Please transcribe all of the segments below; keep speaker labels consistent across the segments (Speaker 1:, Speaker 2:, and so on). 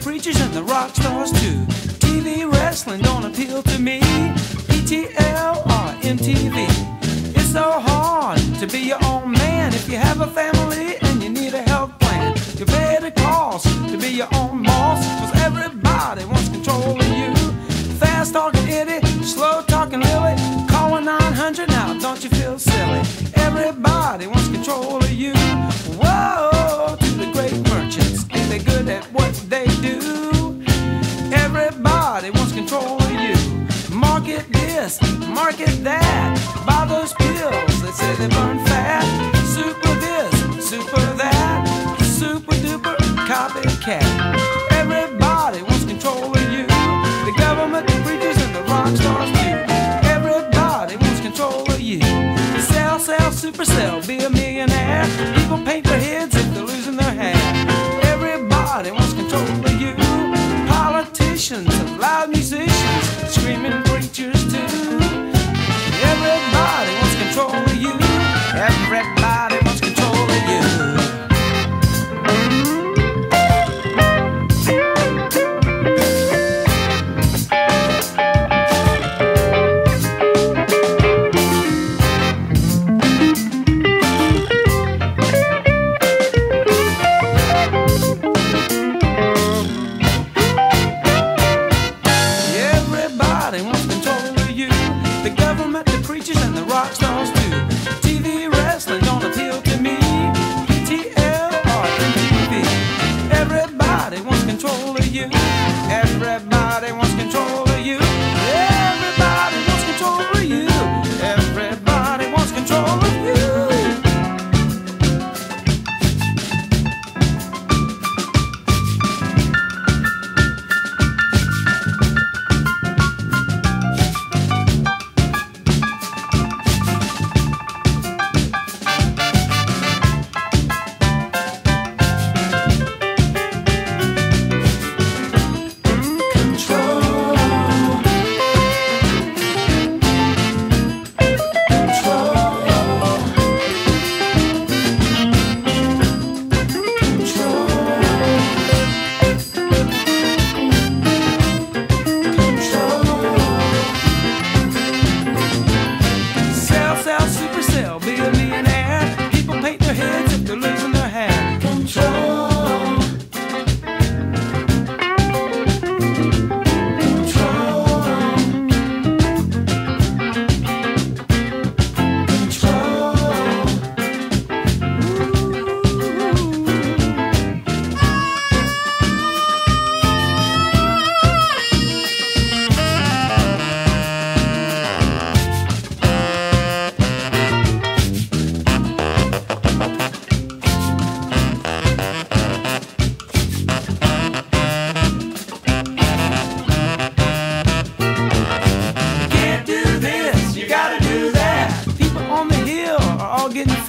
Speaker 1: preachers and the rock stars too. TV wrestling don't appeal to me. PTL or MTV. It's so hard to be your own man if you have a family and you need a health plan. You pay the cost to be your own boss, cause everybody wants control of you. Fast talking Eddie, slow talking Lily. Call 900 now, don't you feel silly? Everybody wants Buy those pills that say they burn fat. Super this, super that. Super duper copycat. Everybody wants control of you. The government, the preachers, and the rock stars too. Everybody wants control of you. Sell, sell, super sell, be a millionaire. People paint their heads if they're losing their hair. Everybody wants control of you. Politicians and loud musicians, you. Everybody wants control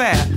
Speaker 1: fair.